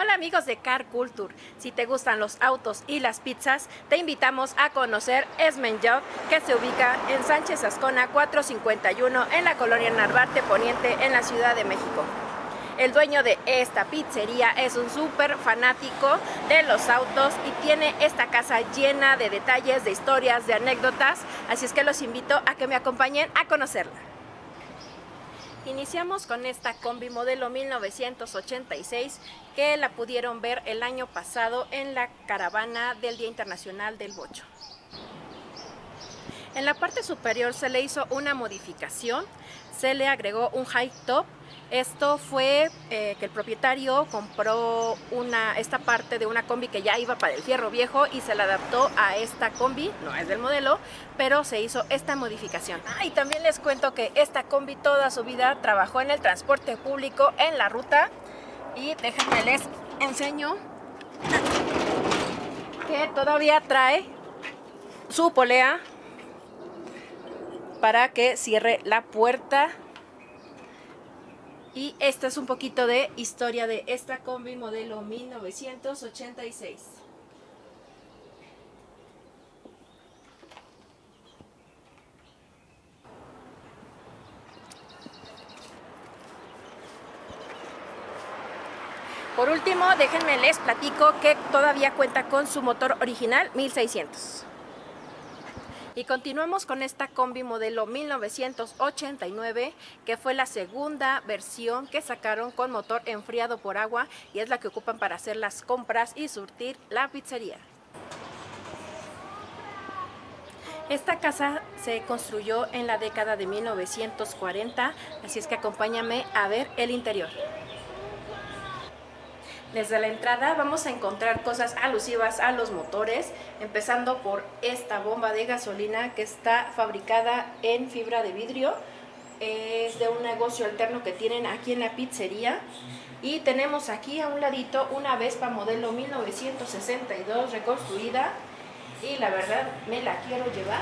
Hola amigos de Car Culture, si te gustan los autos y las pizzas, te invitamos a conocer Esmen Job, que se ubica en Sánchez Ascona 451 en la colonia Narvarte Poniente en la Ciudad de México. El dueño de esta pizzería es un súper fanático de los autos y tiene esta casa llena de detalles, de historias, de anécdotas, así es que los invito a que me acompañen a conocerla. Iniciamos con esta combi modelo 1986 que la pudieron ver el año pasado en la caravana del Día Internacional del Bocho. En la parte superior se le hizo una modificación, se le agregó un high top esto fue eh, que el propietario compró una, esta parte de una combi que ya iba para el fierro viejo y se la adaptó a esta combi, no es del modelo, pero se hizo esta modificación. Ah, y también les cuento que esta combi toda su vida trabajó en el transporte público en la ruta y déjenme les enseño que todavía trae su polea para que cierre la puerta y esta es un poquito de historia de esta combi modelo 1986. Por último, déjenme les platico que todavía cuenta con su motor original 1600. Y continuamos con esta combi modelo 1989, que fue la segunda versión que sacaron con motor enfriado por agua y es la que ocupan para hacer las compras y surtir la pizzería. Esta casa se construyó en la década de 1940, así es que acompáñame a ver el interior. Desde la entrada vamos a encontrar cosas alusivas a los motores, empezando por esta bomba de gasolina que está fabricada en fibra de vidrio. Es de un negocio alterno que tienen aquí en la pizzería. Y tenemos aquí a un ladito una Vespa modelo 1962 reconstruida. Y la verdad me la quiero llevar.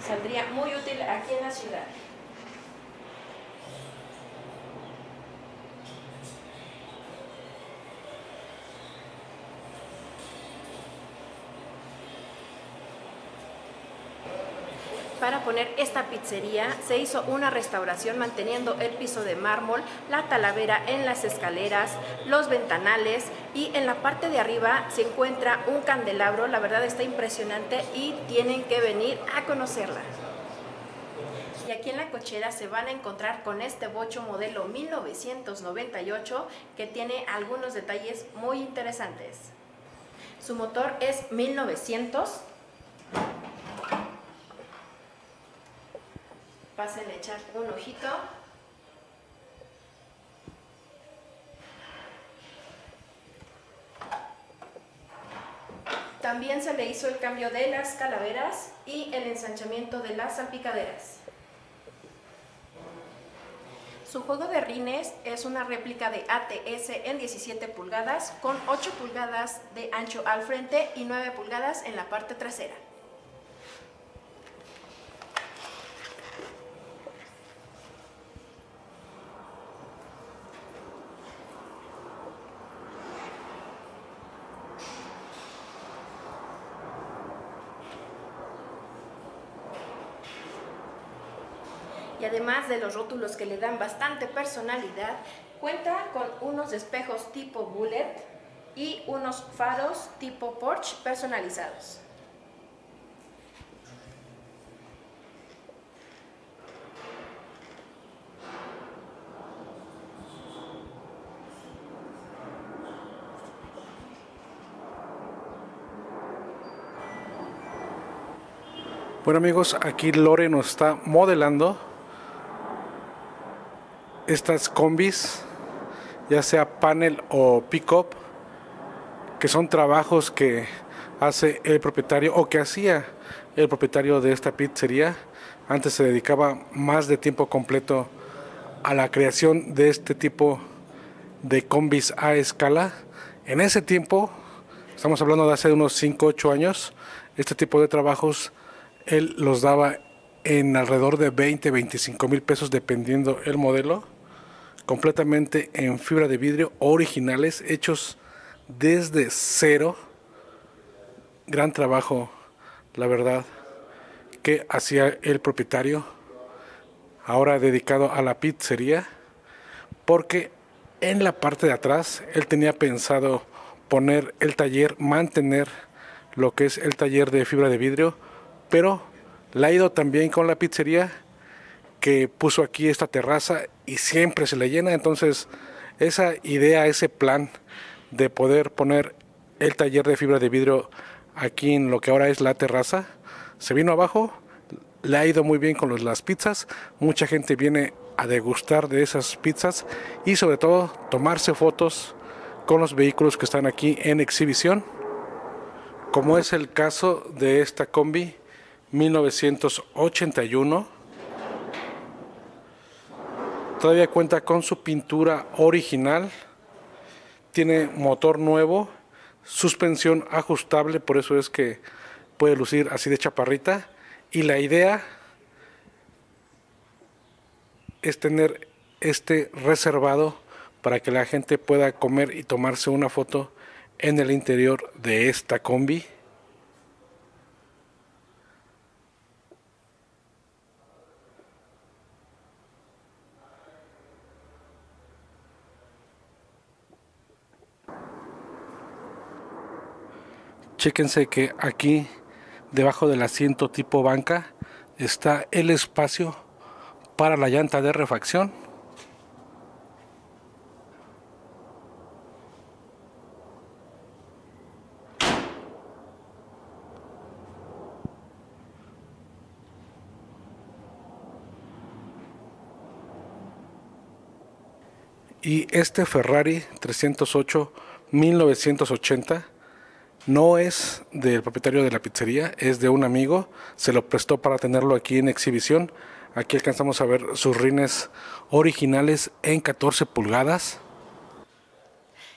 Saldría muy útil aquí en la ciudad. Para poner esta pizzería se hizo una restauración manteniendo el piso de mármol, la talavera en las escaleras, los ventanales y en la parte de arriba se encuentra un candelabro, la verdad está impresionante y tienen que venir a conocerla. Y aquí en la cochera se van a encontrar con este bocho modelo 1998 que tiene algunos detalles muy interesantes. Su motor es 1900 pasen a echar un ojito. También se le hizo el cambio de las calaveras y el ensanchamiento de las salpicaderas. Su juego de rines es una réplica de ATS en 17 pulgadas con 8 pulgadas de ancho al frente y 9 pulgadas en la parte trasera. Y además de los rótulos que le dan bastante personalidad, cuenta con unos espejos tipo bullet y unos faros tipo Porsche personalizados. Bueno amigos, aquí Lore nos está modelando estas combis, ya sea panel o pick-up, que son trabajos que hace el propietario o que hacía el propietario de esta pizzería. Antes se dedicaba más de tiempo completo a la creación de este tipo de combis a escala. En ese tiempo, estamos hablando de hace unos 5 8 años, este tipo de trabajos él los daba en alrededor de 20, 25 mil pesos dependiendo el modelo completamente en fibra de vidrio originales, hechos desde cero. Gran trabajo, la verdad, que hacía el propietario, ahora dedicado a la pizzería, porque en la parte de atrás él tenía pensado poner el taller, mantener lo que es el taller de fibra de vidrio, pero la ha ido también con la pizzería que puso aquí esta terraza y siempre se le llena, entonces esa idea, ese plan de poder poner el taller de fibra de vidrio aquí en lo que ahora es la terraza, se vino abajo, le ha ido muy bien con las pizzas, mucha gente viene a degustar de esas pizzas y sobre todo tomarse fotos con los vehículos que están aquí en exhibición, como es el caso de esta combi 1981. Todavía cuenta con su pintura original, tiene motor nuevo, suspensión ajustable, por eso es que puede lucir así de chaparrita. Y la idea es tener este reservado para que la gente pueda comer y tomarse una foto en el interior de esta combi. Chéquense que aquí debajo del asiento tipo banca está el espacio para la llanta de refacción. Y este Ferrari 308 1980 no es del propietario de la pizzería, es de un amigo, se lo prestó para tenerlo aquí en exhibición. Aquí alcanzamos a ver sus rines originales en 14 pulgadas.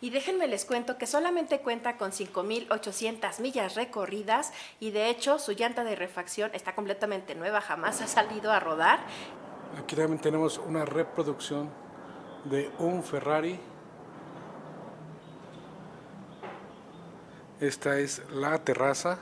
Y déjenme les cuento que solamente cuenta con 5.800 millas recorridas y de hecho su llanta de refacción está completamente nueva, jamás ha salido a rodar. Aquí también tenemos una reproducción de un Ferrari. Esta es la terraza.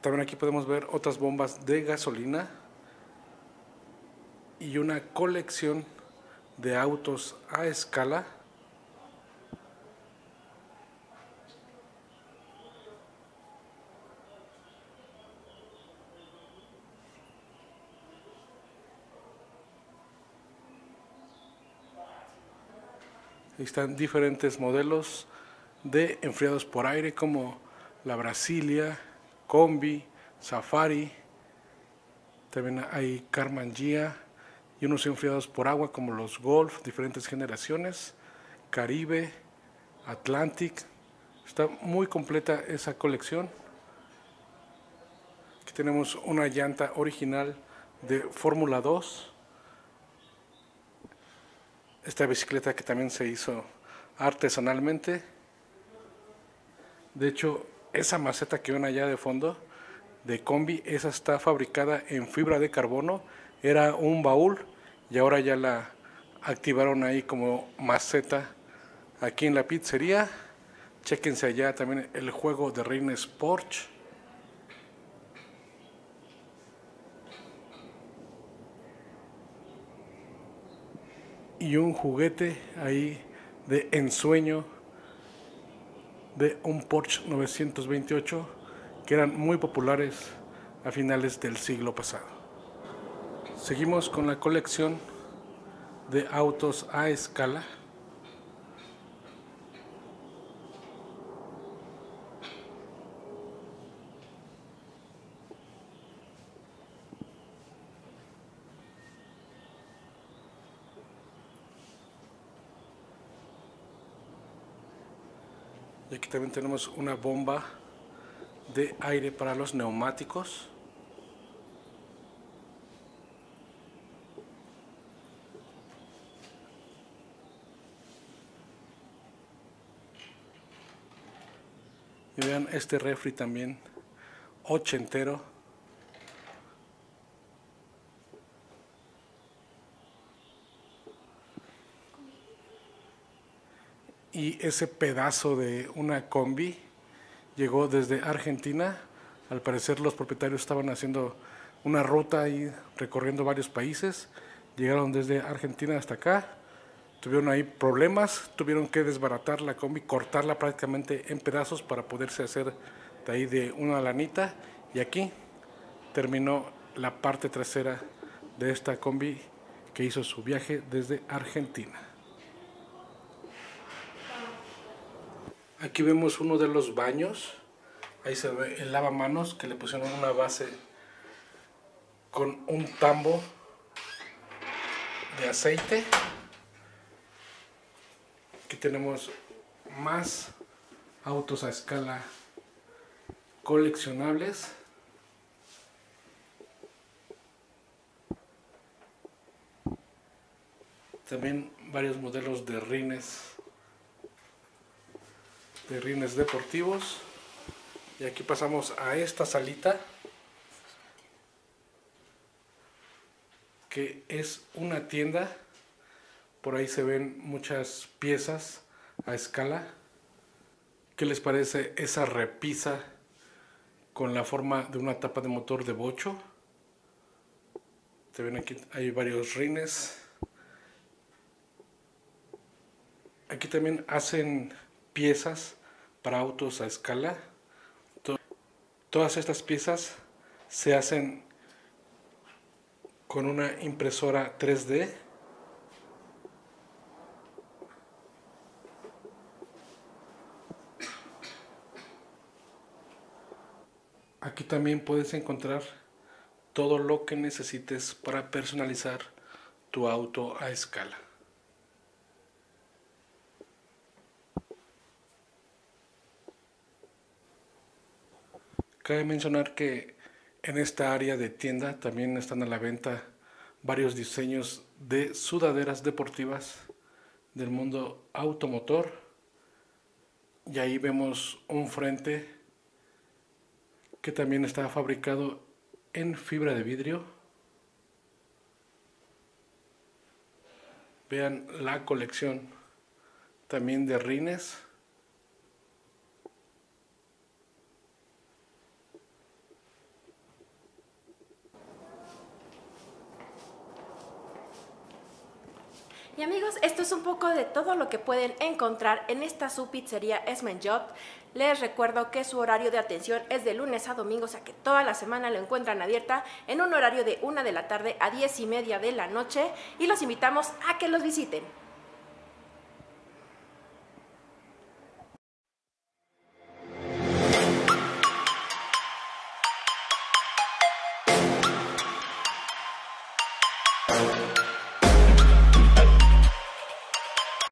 También aquí podemos ver otras bombas de gasolina y una colección de autos a escala. Están diferentes modelos de enfriados por aire como la Brasilia, Combi, Safari. También hay Carmangia y unos enfriados por agua como los Golf, diferentes generaciones, Caribe, Atlantic. Está muy completa esa colección. Aquí tenemos una llanta original de Fórmula 2 esta bicicleta que también se hizo artesanalmente. De hecho, esa maceta que ven allá de fondo de combi, esa está fabricada en fibra de carbono, era un baúl y ahora ya la activaron ahí como maceta aquí en la pizzería. Chequense allá también el juego de Reines Porsche. y un juguete ahí de ensueño de un Porsche 928 que eran muy populares a finales del siglo pasado. Seguimos con la colección de autos a escala. Y aquí también tenemos una bomba de aire para los neumáticos. Y vean este refri también ochentero. Y ese pedazo de una combi llegó desde Argentina. Al parecer los propietarios estaban haciendo una ruta y recorriendo varios países. Llegaron desde Argentina hasta acá. Tuvieron ahí problemas, tuvieron que desbaratar la combi, cortarla prácticamente en pedazos para poderse hacer de ahí de una lanita. Y aquí terminó la parte trasera de esta combi que hizo su viaje desde Argentina. Aquí vemos uno de los baños. Ahí se ve el lavamanos que le pusieron una base con un tambo de aceite. Aquí tenemos más autos a escala coleccionables. También varios modelos de rines de rines deportivos. Y aquí pasamos a esta salita. Que es una tienda. Por ahí se ven muchas piezas a escala. ¿Qué les parece esa repisa con la forma de una tapa de motor de bocho? Se ven aquí, hay varios rines. Aquí también hacen piezas para autos a escala. Todas estas piezas se hacen con una impresora 3D. Aquí también puedes encontrar todo lo que necesites para personalizar tu auto a escala. Cabe mencionar que en esta área de tienda también están a la venta varios diseños de sudaderas deportivas del mundo automotor. Y ahí vemos un frente que también está fabricado en fibra de vidrio. Vean la colección también de rines. Y amigos, esto es un poco de todo lo que pueden encontrar en esta su pizzería. Les recuerdo que su horario de atención es de lunes a domingo, o sea que toda la semana lo encuentran abierta en un horario de una de la tarde a diez y media de la noche y los invitamos a que los visiten.